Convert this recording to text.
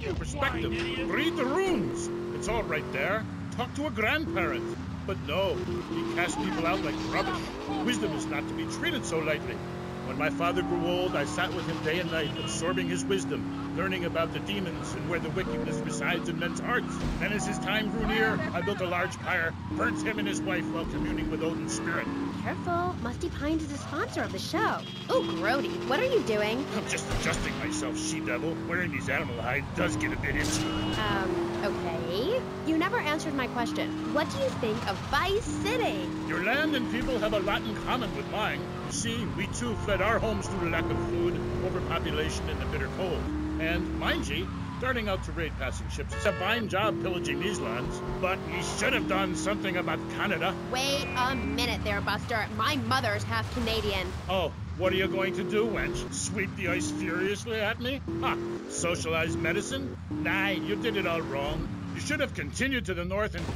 your perspective. Read the runes. It's all right there. Talk to a grandparent. But no, he cast people out like rubbish. Wisdom is not to be treated so lightly. When my father grew old, I sat with him day and night, absorbing his wisdom, learning about the demons and where the wickedness resides in men's hearts. Then, as his time grew near, I built a large pyre, burnt him and his wife while communing with Odin's spirit. Careful, Musty Pines is a sponsor of the show. Oh, Grody, what are you doing? I'm just adjusting myself, she-devil. Wearing these animal hides does get a bit itchy. Um, okay. You never answered my question. What do you think of Vice City? Your land and people have a lot in common with mine. See, we too fled our homes due to lack of food, overpopulation, and the bitter cold. And, mind ye, starting out to raid passing ships is a fine job pillaging these lands. But we should have done something about Canada. Wait a minute there, Buster. My mother's half Canadian. Oh, what are you going to do, wench? Sweep the ice furiously at me? Ha! Socialized medicine? Nah, you did it all wrong. You should have continued to the north and